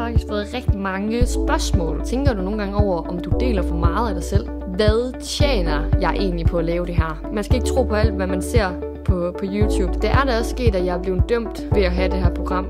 faktisk fået rigtig mange spørgsmål. Tænker du nogle gange over, om du deler for meget af dig selv? Hvad tjener jeg egentlig på at lave det her? Man skal ikke tro på alt, hvad man ser på, på YouTube. Det er da også sket, at jeg er blevet dømt ved at have det her program.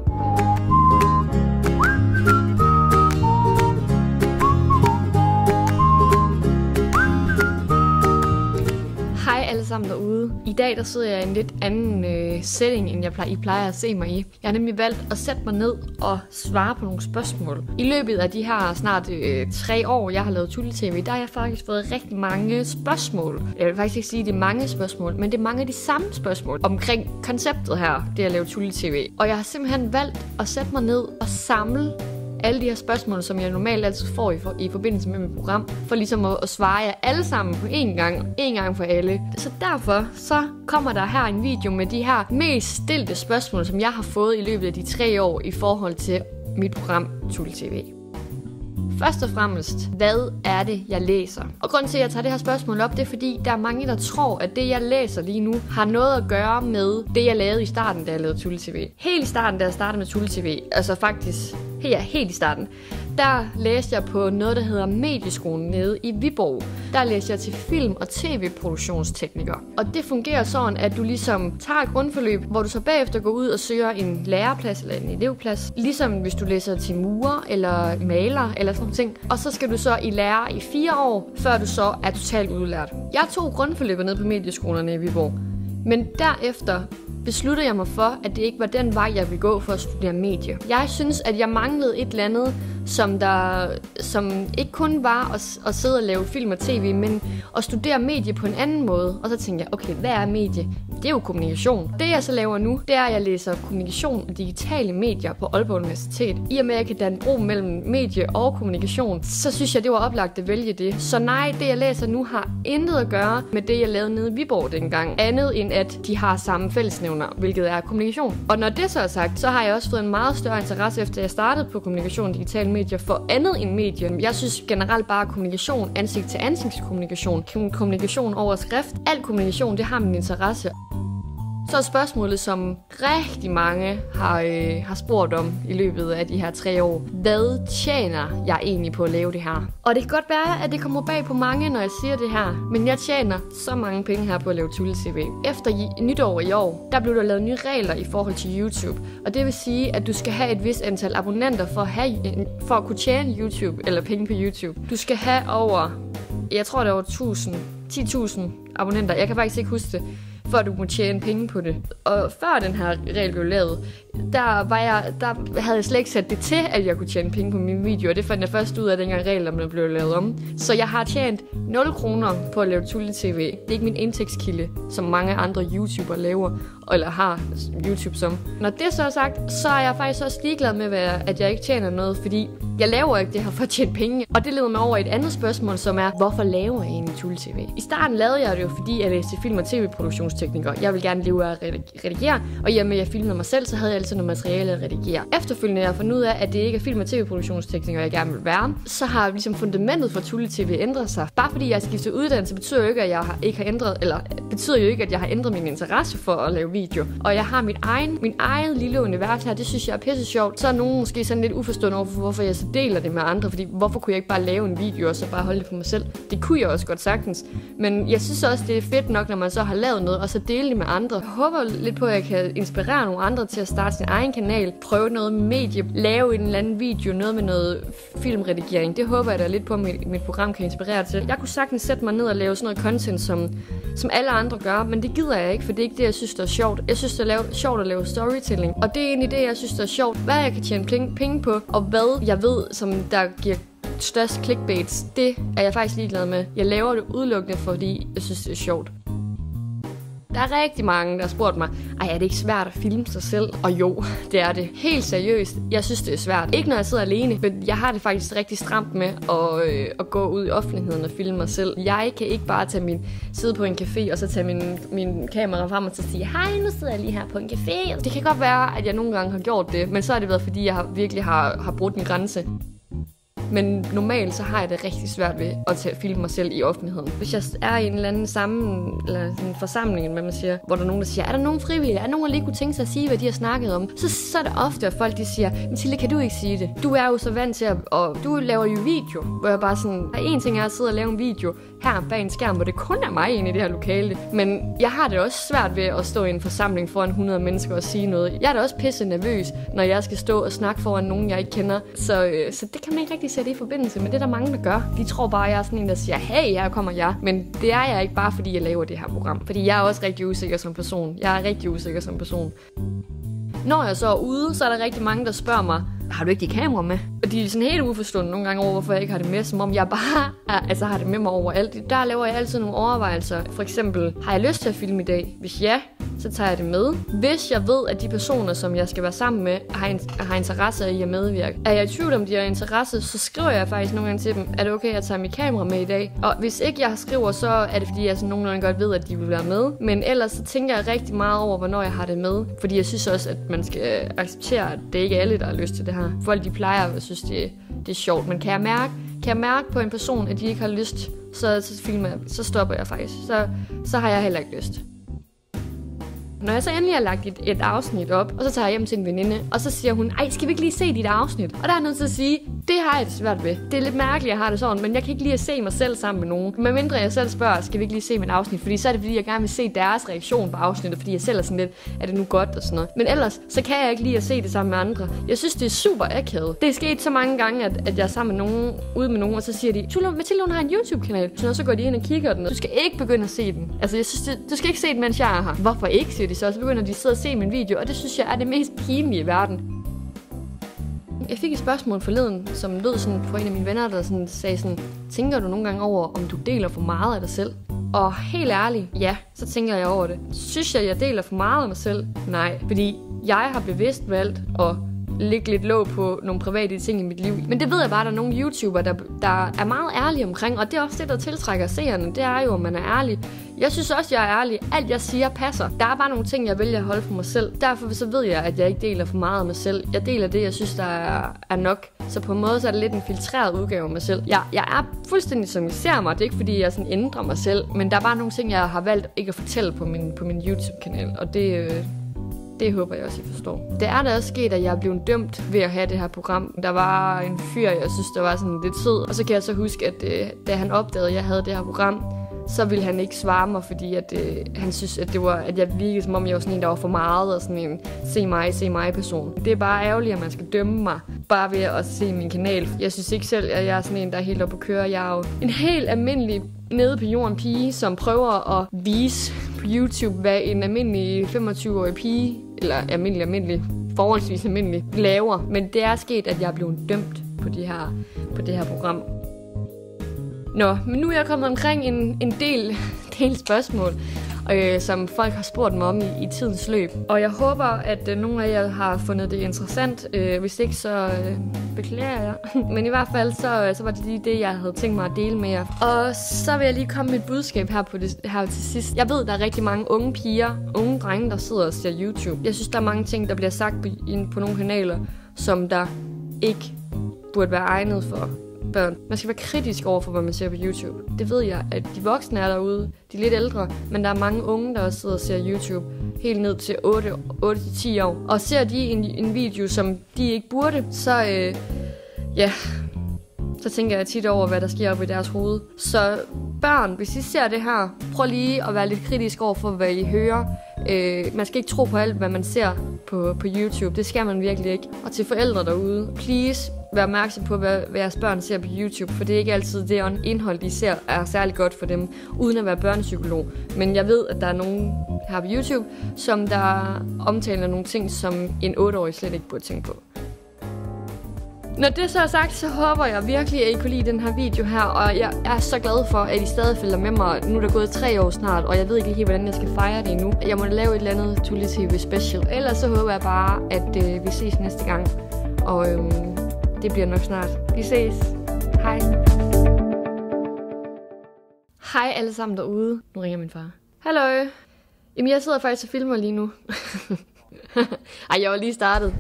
Sammen derude. I dag der sidder jeg i en lidt anden øh, setting, end jeg plejer, I plejer at se mig i. Jeg har nemlig valgt at sætte mig ned og svare på nogle spørgsmål. I løbet af de her snart øh, tre år, jeg har lavet Tulle TV, der har jeg faktisk fået rigtig mange spørgsmål. Jeg vil faktisk ikke sige, at det er mange spørgsmål, men det er mange af de samme spørgsmål omkring konceptet her, det at lave Tulle TV. Og jeg har simpelthen valgt at sætte mig ned og samle alle de her spørgsmål, som jeg normalt altid får i, for, i forbindelse med mit program, for ligesom at, at svare jer alle sammen på én gang, én gang for alle. Så derfor så kommer der her en video med de her mest stilte spørgsmål, som jeg har fået i løbet af de tre år i forhold til mit program Tulle TV. Først og fremmest, hvad er det, jeg læser? Og grunden til, at jeg tager det her spørgsmål op, det er fordi, der er mange, der tror, at det, jeg læser lige nu, har noget at gøre med det, jeg lavede i starten, da jeg lavede Tulle TV. Helt i starten, da jeg startede med Tulle TV, altså faktisk her helt i starten, der læste jeg på noget, der hedder Medieskolen nede i Viborg. Der læste jeg til film- og tv-produktionstekniker. Og det fungerer sådan, at du ligesom tager et grundforløb, hvor du så bagefter går ud og søger en læreplads eller en elevplads. Ligesom hvis du læser til murer eller maler eller sådan noget ting. Og så skal du så i lære i fire år, før du så er totalt udlært. Jeg tog grundforløbet ned på medieskolerne i Viborg. Men derefter besluttede jeg mig for, at det ikke var den vej, jeg ville gå for at studere medie. Jeg synes, at jeg manglede et eller andet, som, der, som ikke kun var at, at sidde og lave film og tv, men at studere medie på en anden måde. Og så tænkte jeg, okay, hvad er medie? Det er jo kommunikation. Det jeg så laver nu, det er, at jeg læser kommunikation og digitale medier på Aalborg Universitet. I og med, at jeg kan danne bro mellem medie og kommunikation, så synes jeg, det var oplagt at vælge det. Så nej, det jeg læser nu har intet at gøre med det, jeg lavede nede i Viborg dengang. Andet end, at de har samme fællesnævner, hvilket er kommunikation. Og når det så er sagt, så har jeg også fået en meget større interesse, efter jeg startede på kommunikation og digitale medier, for andet end medie. Jeg synes generelt bare kommunikation, ansigt til ansigtskommunikation, kommunikation over skrift, al kommunikation, det har min interesse. Så er spørgsmålet, som rigtig mange har, øh, har spurgt om i løbet af de her tre år. Hvad tjener jeg egentlig på at lave det her? Og det kan godt være, at det kommer bag på mange, når jeg siger det her. Men jeg tjener så mange penge her på at lave Tulle TV. Efter i, nytår i år, der blev der lavet nye regler i forhold til YouTube. Og det vil sige, at du skal have et vis antal abonnenter for at, have, øh, for at kunne tjene YouTube eller penge på YouTube. Du skal have over, jeg tror det er over 1000, 10.000 abonnenter. Jeg kan faktisk ikke huske det for du må tjene penge på det. Og før den her regel blev lavet, der, var jeg, der havde jeg slet ikke sat det til, at jeg kunne tjene penge på mine videoer. Det fandt jeg først ud af, dengang reglerne blev lavet om. Så jeg har tjent 0 kroner på at lave Tulle TV. Det er ikke min indtægtskilde, som mange andre YouTubere laver, eller har YouTube som. Når det så er sagt, så er jeg faktisk også ligeglad med, at jeg ikke tjener noget, fordi jeg laver ikke det her for at tjene penge. Og det leder mig over et andet spørgsmål, som er, hvorfor laver jeg egentlig Tulle TV? I starten lavede jeg det jo, fordi jeg læste film- og lydtekniker. Jeg vil gerne leve af at redigere, og i og med at jeg filmede mig selv, så havde jeg altid noget materiale at redigere. Efterfølgende har jeg fundet ud af, at det ikke er film- og tv-produktionstekniker, jeg gerne vil være. Så har ligesom fundamentet for Tulle TV ændret sig. Bare fordi jeg har skiftet uddannelse, betyder jo ikke, at jeg har, ikke har ændret, eller betyder jo ikke, at jeg har ændret min interesse for at lave video. Og jeg har min egen, min egen lille univers her, det synes jeg er pisse sjovt. Så er nogen måske sådan lidt uforstående over, hvorfor jeg så deler det med andre, fordi hvorfor kunne jeg ikke bare lave en video og så bare holde det for mig selv? Det kunne jeg også godt sagtens. Men jeg synes også, det er fedt nok, når man så har lavet noget, og så dele det med andre. Jeg håber lidt på, at jeg kan inspirere nogle andre til at starte sin egen kanal, prøve noget med medie, lave en eller anden video, noget med noget filmredigering. Det håber jeg da lidt på, at mit, mit program kan inspirere til. Jeg kunne sagtens sætte mig ned og lave sådan noget content, som, som alle andre gør, men det gider jeg ikke, for det er ikke det, jeg synes, der er sjovt. Jeg synes, det er lave, sjovt at lave storytelling, og det er egentlig det, jeg synes, der er sjovt. Hvad jeg kan tjene penge på, og hvad jeg ved, som der giver størst clickbaits, det er jeg faktisk ligeglad med. Jeg laver det udelukkende, fordi jeg synes, det er sjovt. Der er rigtig mange, der har spurgt mig, ej, er det ikke svært at filme sig selv? Og jo, det er det. Helt seriøst. Jeg synes, det er svært. Ikke når jeg sidder alene, men jeg har det faktisk rigtig stramt med at, øh, at gå ud i offentligheden og filme mig selv. Jeg kan ikke bare tage min, sidde på en café og så tage min, min kamera frem og så sige, hej, nu sidder jeg lige her på en café. Det kan godt være, at jeg nogle gange har gjort det, men så har det været, fordi jeg har, virkelig har, har brudt en grænse. Men normalt så har jeg det rigtig svært ved at tage filme mig selv i offentligheden. Hvis jeg er i en eller anden sammen, eller sådan en forsamling, hvad man siger, hvor der er nogen, der siger, er der nogen frivillige? Er der nogen, der lige kunne tænke sig at sige, hvad de har snakket om? Så, så er det ofte, at folk de siger, Mathilde, kan du ikke sige det? Du er jo så vant til at, og du laver jo video, hvor jeg bare sådan, der er en ting er at sidde og lave en video her bag en skærm, hvor det kun er mig inde i det her lokale. Men jeg har det også svært ved at stå i en forsamling foran 100 mennesker og sige noget. Jeg er da også pisse nervøs, når jeg skal stå og snakke foran nogen, jeg ikke kender. Så, øh, så det kan man ikke rigtig sætte i forbindelse med det, der mange, der gør. De tror bare, at jeg er sådan en, der siger, hey, her kommer jeg. Men det er jeg ikke bare, fordi jeg laver det her program. Fordi jeg er også rigtig usikker som person. Jeg er rigtig usikker som person. Når jeg så er ude, så er der rigtig mange, der spørger mig, har du ikke dit kamera med? Og de er sådan helt uforstående nogle gange over, hvorfor jeg ikke har det med, som om jeg bare er, altså har det med mig overalt. Der laver jeg altid nogle overvejelser. For eksempel, har jeg lyst til at filme i dag? Hvis ja, så tager jeg det med. Hvis jeg ved, at de personer, som jeg skal være sammen med, har, in- har interesse i at medvirke. Er jeg i tvivl om, de har interesse, så skriver jeg faktisk nogle gange til dem, er det okay, at jeg tager mit kamera med i dag? Og hvis ikke jeg skriver, så er det fordi, jeg sådan nogenlunde godt ved, at de vil være med. Men ellers så tænker jeg rigtig meget over, hvornår jeg har det med. Fordi jeg synes også, at man skal øh, acceptere, at det ikke er alle, der har lyst til det her. Folk de plejer at synes, det, det er sjovt. Men kan jeg mærke, kan jeg mærke på en person, at de ikke har lyst, så, så filmer jeg, så stopper jeg faktisk. Så, så har jeg heller ikke lyst. Når jeg så endelig har lagt et, et afsnit op, og så tager jeg hjem til en veninde, og så siger hun, ej, skal vi ikke lige se dit afsnit? Og der er jeg nødt til at sige, det har jeg det svært ved. Det er lidt mærkeligt, at jeg har det sådan, men jeg kan ikke lige at se mig selv sammen med nogen. Men mindre jeg selv spørger, skal vi ikke lige se mit afsnit? Fordi så er det fordi, jeg gerne vil se deres reaktion på afsnittet, fordi jeg selv er sådan lidt, er det nu godt og sådan noget. Men ellers, så kan jeg ikke lige at se det sammen med andre. Jeg synes, det er super akavet. Det er sket så mange gange, at, at jeg er sammen med nogen, ude med nogen, og så siger de, Mathilde, hun har en YouTube-kanal. Så, så går de ind og kigger den. Du skal ikke begynde at se den. Altså, jeg synes, det, du skal ikke se den, mens jeg er her. Hvorfor ikke, se de så. Så begynder de at sidde og se min video, og det synes jeg er det mest pinlige i verden. Jeg fik et spørgsmål forleden, som lød sådan på en af mine venner, der sådan sagde sådan, tænker du nogle gange over, om du deler for meget af dig selv? Og helt ærligt, ja, så tænker jeg over det. Synes jeg, jeg deler for meget af mig selv? Nej, fordi jeg har bevidst valgt at lægge lidt låg på nogle private ting i mit liv. Men det ved jeg bare, at der er nogle YouTubere, der, der er meget ærlige omkring, og det er også det, der tiltrækker seerne. Det er jo, at man er ærlig. Jeg synes også, jeg er ærlig. Alt jeg siger passer. Der er bare nogle ting, jeg vælger at holde for mig selv. Derfor så ved jeg, at jeg ikke deler for meget af mig selv. Jeg deler det, jeg synes, der er, er nok. Så på en måde så er det lidt en filtreret udgave af mig selv. Jeg, jeg er fuldstændig som I ser mig. Det er ikke fordi, jeg sådan ændrer mig selv. Men der er bare nogle ting, jeg har valgt ikke at fortælle på min, på min YouTube-kanal. Og det, øh, det håber jeg også, I forstår. Det er da også sket, at jeg er blevet dømt ved at have det her program. Der var en fyr, jeg synes, der var sådan lidt sød. Og så kan jeg så huske, at øh, da han opdagede, at jeg havde det her program, så ville han ikke svare mig, fordi at, øh, han synes, at, det var, at jeg virkede, som om jeg var sådan en, der var for meget, og sådan en se mig, se mig person. Det er bare ærgerligt, at man skal dømme mig, bare ved at se min kanal. Jeg synes ikke selv, at jeg er sådan en, der er helt oppe at køre. Jeg er jo en helt almindelig nede på jorden pige, som prøver at vise på YouTube, hvad en almindelig 25-årig pige, eller almindelig, almindelig, forholdsvis almindelig, laver. Men det er sket, at jeg er blevet dømt på, de her, på det her program. Nå, men nu er jeg kommet omkring en, en del, del spørgsmål, øh, som folk har spurgt mig om i, i tidens løb. Og jeg håber, at øh, nogle af jer har fundet det interessant. Øh, hvis ikke, så øh, beklager jeg. Men i hvert fald, så, øh, så var det lige det, jeg havde tænkt mig at dele med jer. Og så vil jeg lige komme med et budskab her, på det, her til sidst. Jeg ved, der er rigtig mange unge piger, unge drenge, der sidder og ser YouTube. Jeg synes, der er mange ting, der bliver sagt på, på nogle kanaler, som der ikke burde være egnet for børn. Man skal være kritisk over for, hvad man ser på YouTube. Det ved jeg, at de voksne er derude, de er lidt ældre, men der er mange unge, der også sidder og ser YouTube helt ned til 8-10 år. Og ser de en, en video, som de ikke burde, så øh, ja, så tænker jeg tit over, hvad der sker op i deres hoved. Så børn, hvis I ser det her, prøv lige at være lidt kritisk over for, hvad I hører. Øh, man skal ikke tro på alt, hvad man ser på, på YouTube. Det skal man virkelig ikke. Og til forældre derude, please være opmærksom på, hvad, hvad jeres børn ser på YouTube, for det er ikke altid det indhold, de ser, er særlig godt for dem, uden at være børnepsykolog. Men jeg ved, at der er nogen her på YouTube, som der omtaler nogle ting, som en 8-årig slet ikke burde tænke på. Når det så er sagt, så håber jeg virkelig, at I kunne lide den her video her, og jeg er så glad for, at I stadig følger med mig. Nu er der gået tre år snart, og jeg ved ikke helt, hvordan jeg skal fejre det endnu. Jeg må lave et eller andet Tulle TV special. Ellers så håber jeg bare, at øh, vi ses næste gang. Og øhm, det bliver nok snart. Vi ses. Hej. Hej alle sammen derude. Nu ringer min far. Hallo. Jamen, jeg sidder faktisk og filmer lige nu. Ej, jeg var lige startet.